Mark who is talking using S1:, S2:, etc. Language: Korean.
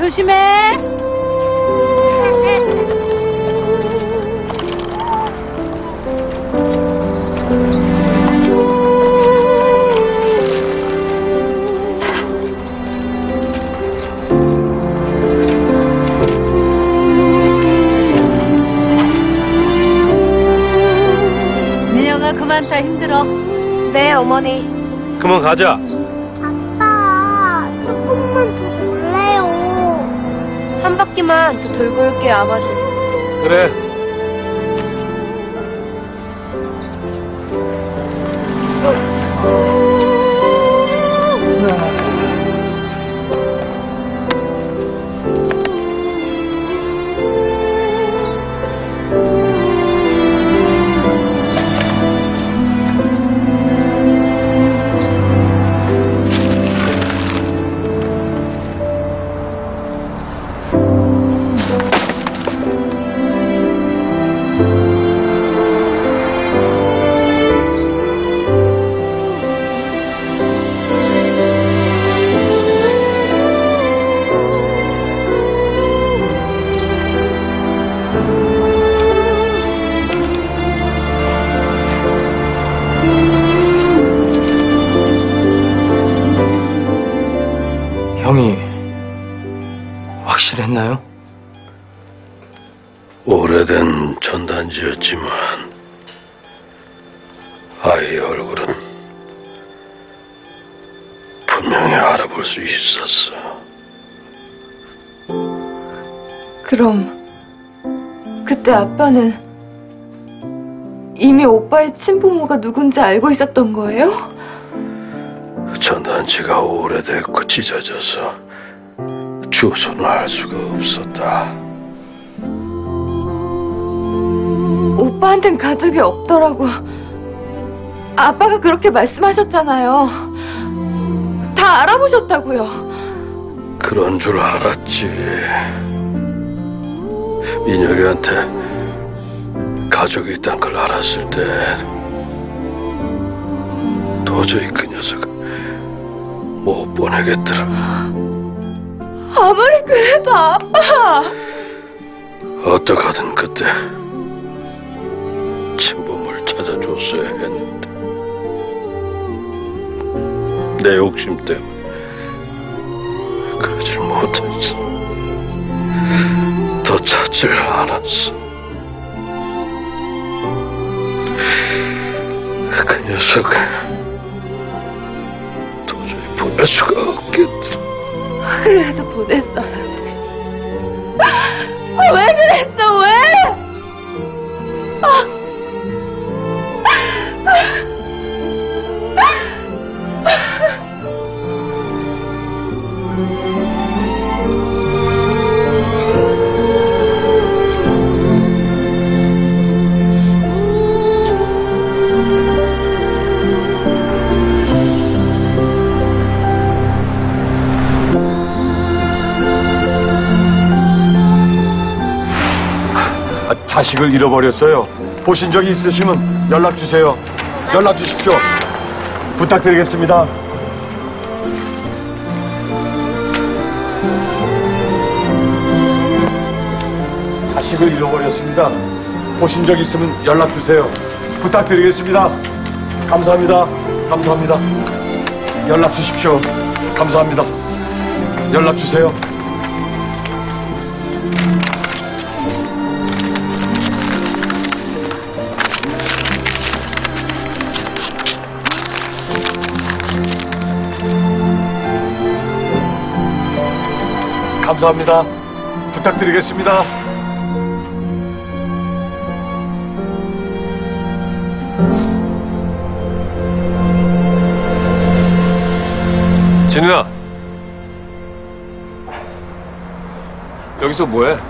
S1: 조심해. 민영아 그만 타 힘들어. 네 어머니.
S2: 그만 가자.
S1: 바퀴만 더 돌고 올게요 아버지.
S2: 그래. 형이 확실했나요?
S3: 오래된 전단지였지만 아이의 얼굴은 분명히 알아볼 수 있었어.
S4: 그럼 그때 아빠는 이미 오빠의 친부모가 누군지 알고 있었던 거예요?
S3: 전단 지가 오래됐고 찢어져서 주소는 알 수가 없었다.
S4: 오빠한텐 가족이 없더라고. 아빠가 그렇게 말씀하셨잖아요. 다 알아보셨다고요.
S3: 그런 줄 알았지. 민혁이한테 가족이 있다는 걸 알았을 때 도저히 그 녀석을 못 보내겠더라.
S4: 아무리 그래도 아빠!
S3: 어떡하든 그때 친부모를 찾아줬어야 했는데 내 욕심 때문에 그러질 못했어. 더 찾질 않았어. 그 녀석 보낼 수가 없겠더라.
S4: 그래도 보냈어야지. 왜 그랬어, 왜? 아.
S2: 아, 자식을 잃어버렸어요. 보신 적이 있으시면 연락 주세요. 연락 주십시오. 부탁드리겠습니다. 자식을 잃어버렸습니다. 보신 적 있으면 연락 주세요. 부탁드리겠습니다. 감사합니다. 감사합니다. 연락 주십시오. 감사합니다. 연락 주세요. 감사합니다. 부탁드리겠습니다. 진우야. 여기서 뭐해?